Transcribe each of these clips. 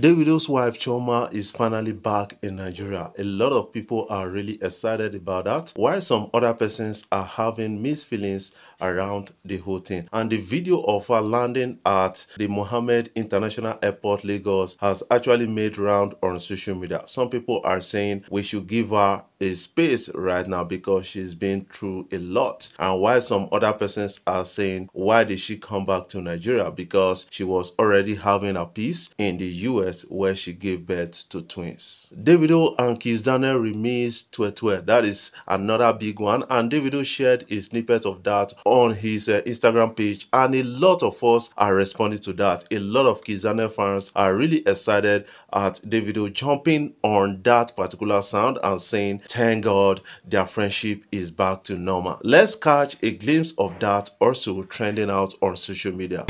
Davido's wife Chioma is finally back in Nigeria. A lot of people are really excited about that, while some other persons are having mixed feelings around the whole thing. And the video of her landing at the Mohammed International Airport, Lagos, has actually made round on social media. Some people are saying we should give her space right now because she's been through a lot. And while some other persons are saying, why did she come back to Nigeria? Because she was already having a peace in the US where she gave birth to twins. Davido and Kiss Daniel remix Twe That is another big one. And Davido shared a snippet of that on his uh, Instagram page. And a lot of us are responding to that. A lot of Kiss Daniel fans are really excited at Davido jumping on that particular sound and saying, thank God their friendship is back to normal. Let's catch a glimpse of that also trending out on social media.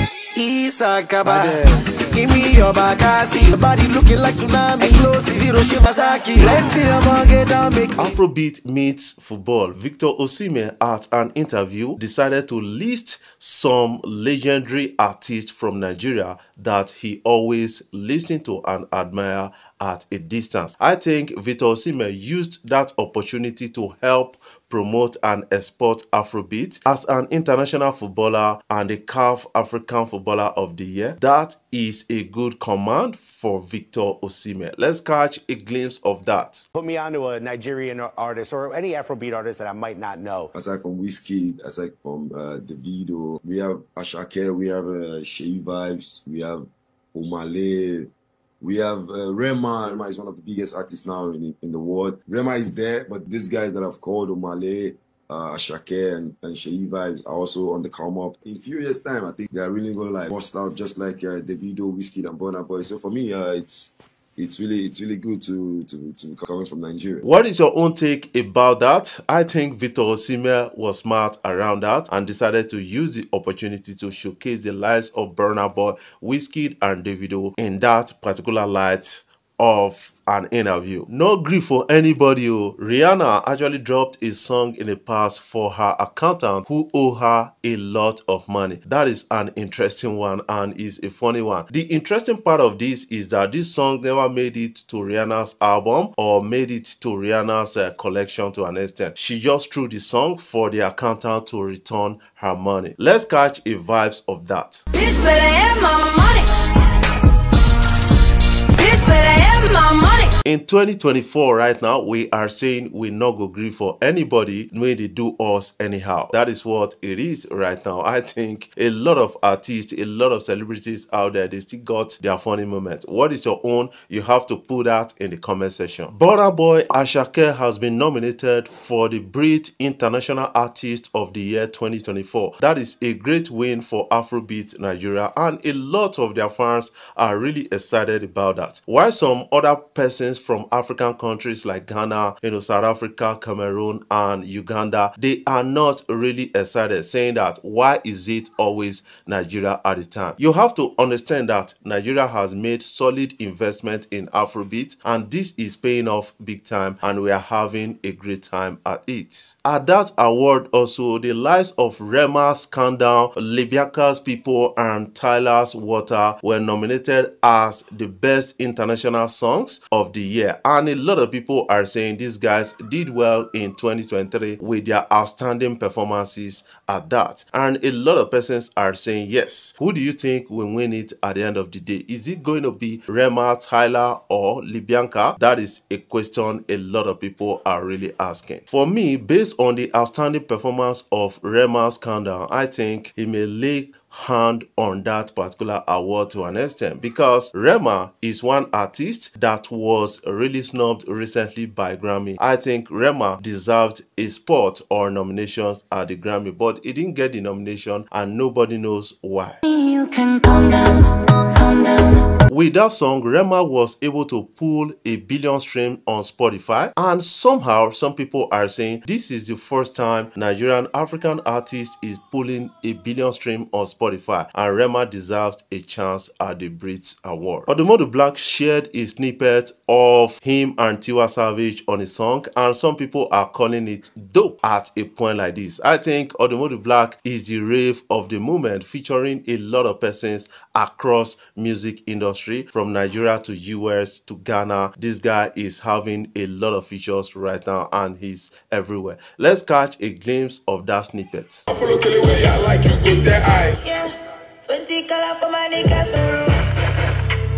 Give me your Bakasi. Your body looking like tsunami. Explosive Hiroshima Plenty of get down Afrobeat meets football. Victor Osimhen at an interview decided to list some legendary artists from Nigeria that he always listened to and admire at a distance. I think Victor Osimhen used that opportunity to help promote and export Afrobeat as an international footballer and a CAF African Footballer of the Year. That is a good command for Victor Osimhen. Let's catch a glimpse of that. Put me onto a Nigerian artist or any Afrobeat artist that I might not know. Aside from Wizkid, aside from uh, Davido, we have Asake, we have uh, Seyi Vibez, we have Omah Lay, we have uh, Rema. Rema is one of the biggest artists now in, in the world. Rema is there, but these guys that I've called Omah Lay, uh, Asake and, and Seyi Vibez are also on the come up. In a few years' time, I think they're really going to like bust out just like uh, Davido, Wizkid, and Burna Boy. So for me, uh, it's it's really it's really good to to to coming from Nigeria. What is your own take about that? I think Victor Osimhen was smart around that and decided to use the opportunity to showcase the lives of Burna Boy, Wizkid, and Davido in that particular light of an interview. No grief for anybody. Oh. Rihanna actually dropped a song in the past for her accountant who owe her a lot of money. That is an interesting one and is a funny one. The interesting part of this is that this song never made it to Rihanna's album or made it to Rihanna's uh, collection to an extent. She just threw the song for the accountant to return her money. Let's catch a vibes of that. In 2024 right now we are saying we not go grieve for anybody when they do us anyhow. That is what it is right now. I think a lot of artists a lot of celebrities out there they still got their funny moment what is your own? You have to put that in the comment section. Burna boy Asake has been nominated for the brit international artist of the year 2024 that is a great win for afrobeat nigeria and a lot of their fans are really excited about that. While some other persons from African countries like Ghana, you know, South Africa, Cameroon, and Uganda, they are not really excited, saying that why is it always Nigeria at the time? You have to understand that Nigeria has made solid investment in Afrobeat, and this is paying off big time, and we are having a great time at it. At that award also, the lives of Rema Scandal, Libianca's People, and Tyla's Water were nominated as the best international songs of the year. And a lot of people are saying these guys did well in 2023 with their outstanding performances at that. And a lot of persons are saying yes. Who do you think will win it at the end of the day? Is it going to be Rema, Tyla, or Libianca That is a question a lot of people are really asking. For me, based on the outstanding performance of Rema Scandal, I think he may lay hand on that particular award to an extent because Rema is one artist that was really snubbed recently by Grammy. I think Rema deserved a spot or nominations at the Grammy but he didn't get the nomination and nobody knows why. You can calm down, calm down. With that song, Rema was able to pull a billion stream on Spotify and somehow some people are saying this is the first time Nigerian African artist is pulling a billion stream on Spotify and Rema deserves a chance at the Brits Award. Odumodu Black shared a snippet of him and Tiwa Savage on a song and some people are calling it dope at a point like this. I think Odumodu Black is the rave of the moment featuring a lot of persons across music industry country from Nigeria to US to Ghana. This guy is having a lot of features right now and he's everywhere. Let's catch a glimpse of that snippet. Yeah, 20 color for my niggas.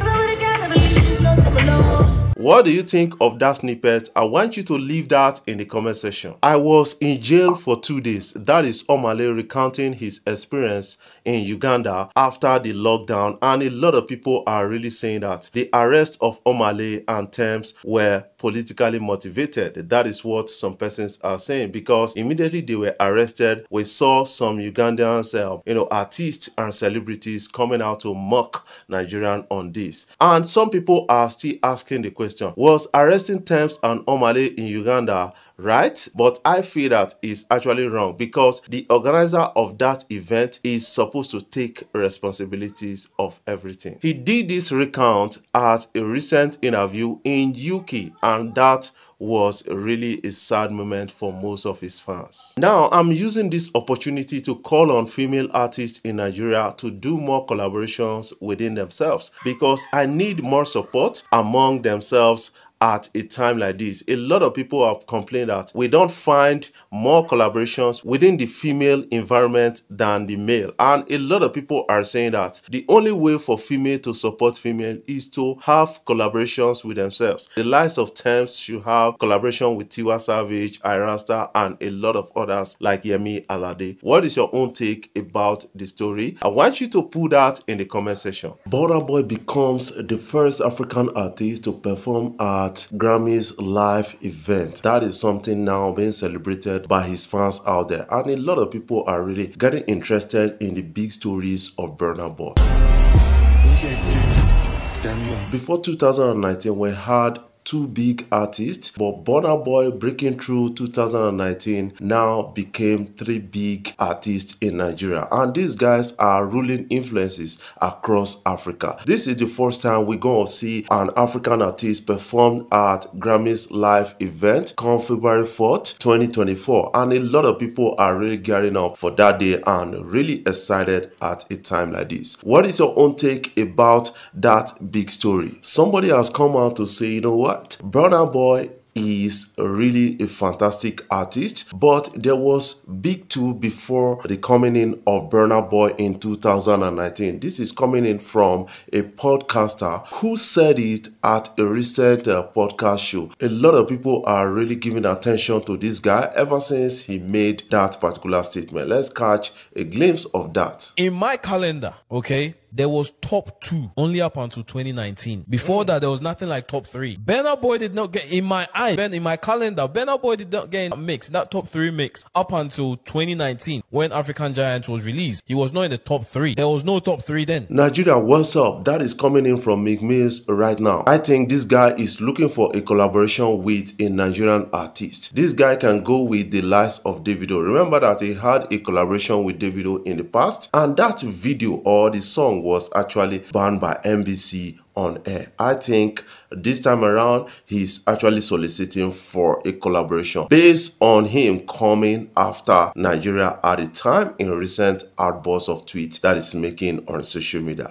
Nobody can believe this, no, some alone. What do you think of that snippet? I want you to leave that in the comment section. I was in jail for two days. That is Omah Lay recounting his experience in Uganda after the lockdown and a lot of people are really saying that the arrest of Omale and Thames were politically motivated. That is what some persons are saying because immediately they were arrested, we saw some Ugandans, uh, you know, artists and celebrities coming out to mock Nigerian on this. And some people are still asking the question, was arresting Thames and Omale in Uganda right? But I feel that is actually wrong because the organizer of that event is supposed to take responsibilities of everything. He did this recount at a recent interview in UK and that was really a sad moment for most of his fans. Now, I'm using this opportunity to call on female artists in Nigeria to do more collaborations within themselves because I need more support among themselves at a time like this. A lot of people have complained that we don't find more collaborations within the female environment than the male. And a lot of people are saying that the only way for female to support female is to have collaborations with themselves. The likes of Tems should have collaboration with Tiwa Savage, Ayra Starr, and a lot of others like Yemi Alade. What is your own take about the story? I want you to put that in the comment section. Burna Boy becomes the first African artist to perform at Grammy's live event. That is something now being celebrated by his fans out there. And a lot of people are really getting interested in the big stories of Burna Boy. Before 2019, we had two big artists, but Burna Boy breaking through 2019 now became three big artists in Nigeria. And these guys are ruling influences across Africa. This is the first time we're going to see an African artist perform at Grammy's live event come February 4th, 2024. And a lot of people are really gearing up for that day and really excited at a time like this. What is your own take about that big story? Somebody has come out to say, you know what? Burna Boy is really a fantastic artist but there was big two before the coming in of Burna Boy in 2019 this is coming in from a podcaster who said it at a recent uh, podcast show. A lot of people are really giving attention to this guy ever since he made that particular statement. Let's catch a glimpse of that. In my calendar, okay, there was top two only up until 2019. Before that, there was nothing like top three. Benna Boy did not get in my eye, Ben in my calendar. Benna Boy did not get in mix, that top three mix up until 2019 when African Giant was released. He was not in the top three. There was no top three then. Nigeria, what's up? That is coming in from Mick Mills right now. I think this guy is looking for a collaboration with a Nigerian artist. This guy can go with the likes of Davido. Remember that he had a collaboration with Davido in the past, and that video or the song was actually banned by NBC on air. I think this time around he's actually soliciting for a collaboration based on him coming after Nigeria at the time in recent outbursts of tweets that is making on social media.